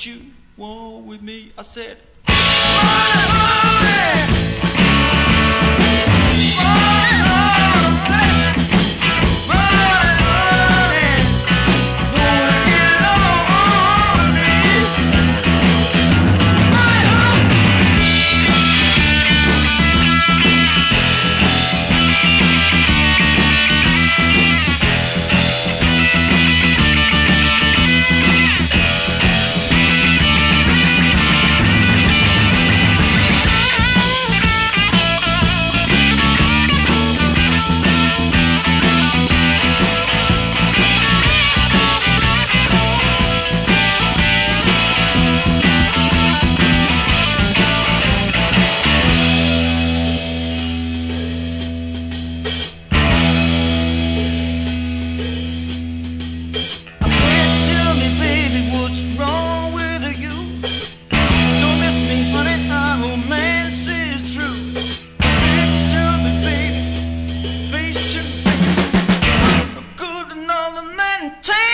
what you want with me. I said, Holy, holy, holy.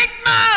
Sigma!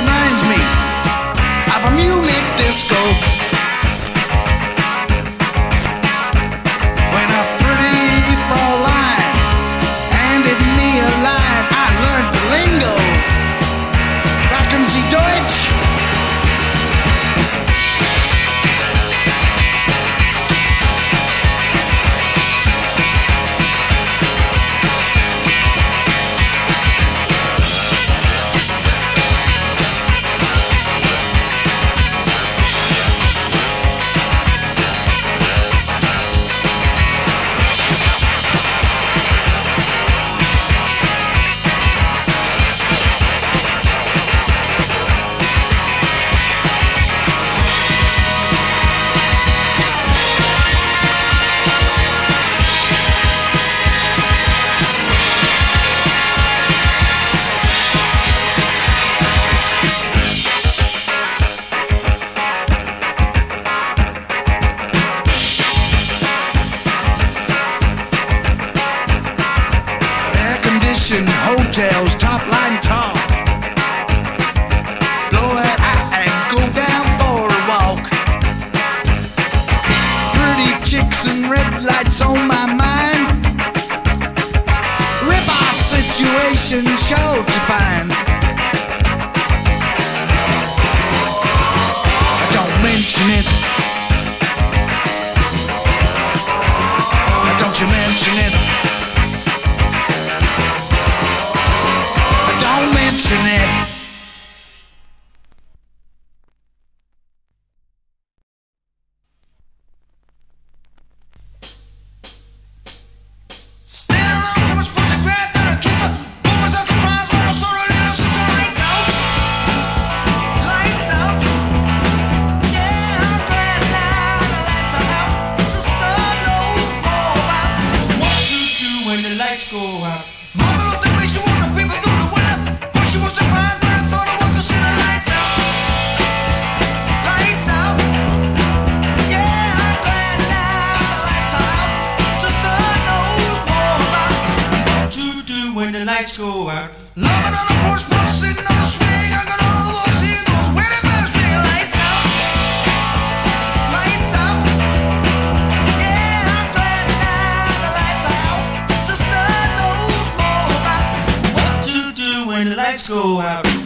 reminds me of a Munich disco. details, top line talk. Blow it out and go down for a walk. Pretty chicks and red lights on my mind. Rip off situation show to find. over. Loving on the porch, pump, sitting on the swing. I got all those the. Lights out, lights out. Yeah, I'm glad now the lights are out. Sister knows more about what to do when the lights go out.